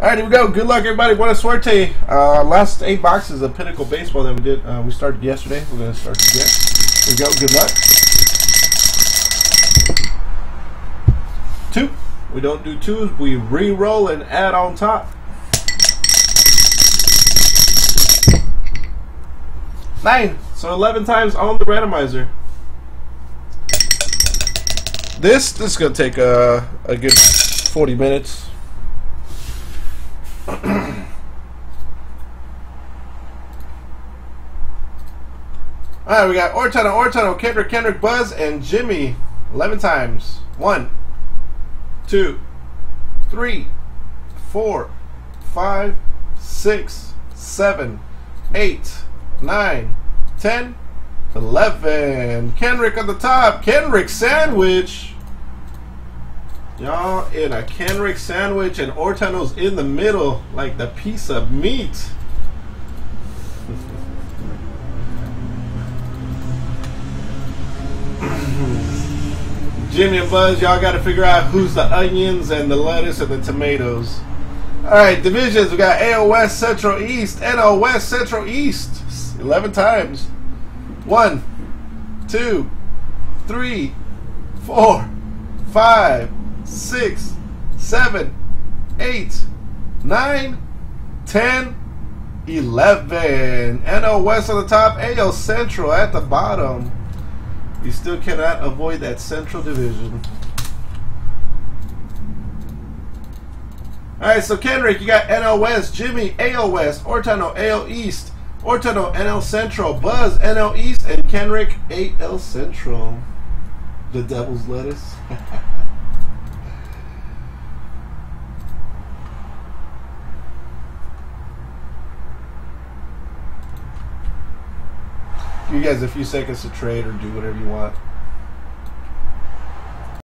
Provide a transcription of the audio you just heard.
All right, here we go. Good luck, everybody. Buena suerte. Uh, last eight boxes of Pinnacle Baseball that we did. Uh, we started yesterday. We're going to start again. Here we go. Good luck. Two. We don't do twos. We re-roll and add on top. Nine. So 11 times on the randomizer. This this is going to take a, a good 40 minutes. Alright, we got Ortano, Ortano, Kendrick, Kendrick, Buzz, and Jimmy. 11 times. One, two, three, four, five, six, seven, eight, nine, ten, eleven. Kendrick on the top. Kendrick sandwich. Y'all in a Kendrick sandwich and Ortano's in the middle like the piece of meat. Jimmy and Buzz, y'all got to figure out who's the onions and the lettuce and the tomatoes. All right, divisions. We got AL West, Central East, NL West, Central East. 11 times. One, two, three, four, five, six, seven, eight, nine, ten, eleven. NL West on the top, AL Central at the bottom. You still cannot avoid that Central Division. All right, so Kendrick, you got NL West, Jimmy, AL West, Ortano, AL East, Ortano, NL Central, Buzz, NL East, and Kendrick, AL Central. The Devil's Lettuce. you guys a few seconds to trade or do whatever you want.